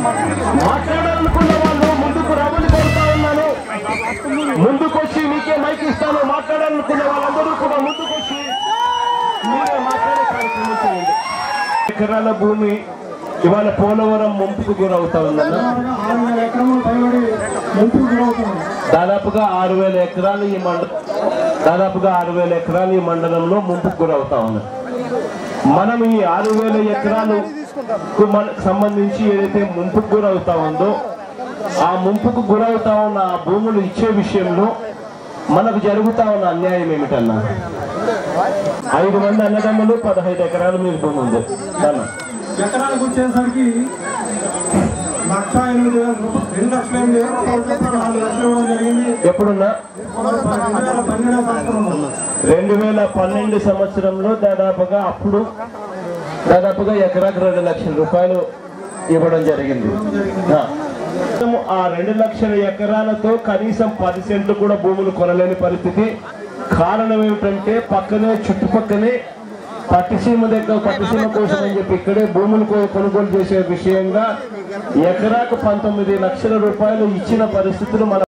మాట్లాడాలనుకున్న వాళ్ళు ముందుకు రామని కోరుతా ఉన్నాను. ముందుకొచ్చి మీకే మైక్ ఇస్తాను. మాట్లాడాలనుకున్న వాళ్ళందరూ కూడా ముందుకొచ్చి మీరే మాట్లాడే కార్యక్రమం చేయండి. ఎకరాల భూమి ఇవాళ పోలవరం ముంపుకు గురవుతా ఉందన్న దాదాపుగా ఆరు వేల ఎకరాలు ఈ మండలం దాదాపుగా ఆరు వేల ఎకరాలు ఈ మండలంలో ముంపుకు గురవుతా ఉన్నాయి మనం ఈ ఆరు వేల ఎకరాలు సంబంధించి ఏదైతే ముంపుకు గురవుతా ఉందో ఆ ముంపుకు గురవుతా ఉన్న ఆ భూములు ఇచ్చే విషయంలో మనకు జరుగుతా ఉన్న అన్యాయం ఏమిటన్నా? ఐదు మంది అన్నదమ్ములు పదహైదు ఎకరాల మీద భూమి ఉంది. ఎకరాలకు వచ్చేసరికి లక్ష ఎనిమిది వేల రెండు లక్షల ఎనిమిది వేల రూపాయలు చొప్పున నాలుగు లక్షలు ఇవ్వడం జరిగింది. ఎప్పుడున్నా? రెండు వేల పన్నెండు సంవత్సరంలో దాదాపుగా అప్పుడు దాదాపుగా ఎకరాకు రెండు లక్షల రూపాయలు ఇవ్వడం జరిగింది. ఆ. రెండు లక్షల ఎకరాలతో కనీసం పది సెంట్లు కూడా భూములు కొనలేని పరిస్థితి. కారణం ఏమిటంటే పక్కనే చుట్టుపక్కనే పట్టిసీమ దగ్గర పట్టిసీమ కోసం అని చెప్పి ఇక్కడే భూములు కొనుగోలు చేసే విషయంగా ఎకరాకు పంతొమ్మిది లక్షల రూపాయలు ఇచ్చిన పరిస్థితులు మన